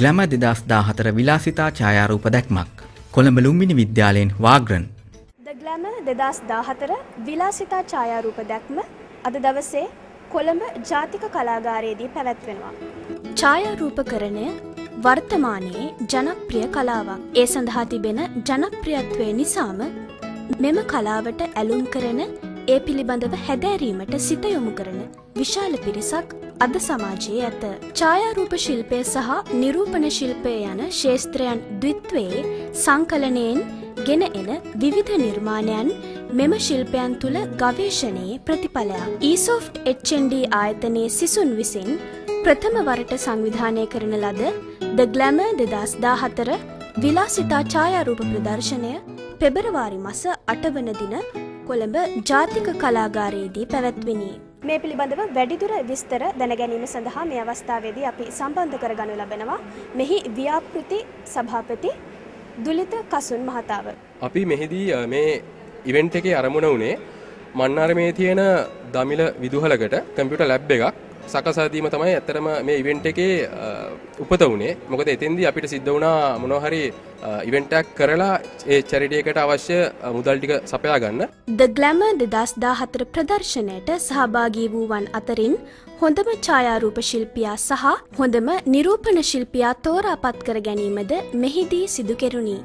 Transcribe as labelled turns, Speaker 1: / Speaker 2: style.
Speaker 1: ග්ලැම දෙදස් දාහතර විලාසිතා ඡායාරූප දැක්මක්. කොළඹ ලුම්බිනි විද්‍යාලයෙන් වාග්‍රන්.
Speaker 2: ද ග්ලැම දෙදස් දාහතර විලාසිතා ඡායාරූප දැක්ම අද දවසේ කොළඹ ජාතික කලාගාරයේදී පැවැත්වෙනවා. ඡායාරූපකරණය වර්තමානයේ ජනප්‍රිය කලාවක්. ඒ සඳහා තිබෙන ජනප්‍රියත්වය නිසාම මෙම කලාවට ඇලුම් කරන ඒ පිළිබඳව හැදෑරීමට සිත යොමු කරන විශාල පිරිසක් අද සමාජයේ ඇත. ඡායාරූප ශිල්පය සහ නිරූපණ ශිල්පය යන ශේස්ත්‍රයන් ද්විත්වයේ සංකලනයෙන් ගෙන එන විවිධ නිර්මාණයන් මෙම ශිල්පයන් තුළ ගවේෂණයේ ප්‍රතිඵලයක්. ඊසෝෆ්ට් HND ආයතනයේ සිසුන් විසින් ප්‍රථම වරට සංවිධානය කරන ලද ද ග්ලැම දෙදස් දාහතර විලාසිතා ඡායාරූප ප්‍රදර්ශනය පෙබරවාරි මස අටවන දින කොළඹ ජාතික කලාගාරයේදී පැවැත්විනි. මේ පිළිබඳව වැඩිදුර විස්තර දැනගැනීම සඳහා මේ අවස්ථාවේදී අපි සම්බන්ධ කරගනු ලබෙනවා මෙහි ව්‍යාපෘති සභාපති දුලිත කසුන් මහතාව.
Speaker 3: අපි මෙහිදී මේ ඉවෙන්ට් එකේ අරමුණ වුණේ මන්නාරමේ තියෙන දමිල විදුහලකට කම්පියුටර් ලැබ් එකක් සකසාදීම තමයි ඇත්තරම මේ ඉවෙන්ට් එකේ උපත වුණේ. මොකද එතෙන්දී අපිට සිද්ධ වුණා මොනවා හරි ඉවෙන්ට් එකක් කරලා ඒ චැරිටි එකට අවශ්‍ය මුදල් ටික සපයා ගන්න.
Speaker 2: ද ග්ලැමර් 2014 ප්‍රදර්ශනයට සහභාගී වූවන් අතරින් හොඳම ඡායාරූප ශිල්පියා සහ හොඳම නිරූපණ ශිල්පියා තෝරාපත් කර ගැනීමද මෙහිදී සිදු කෙරුණි.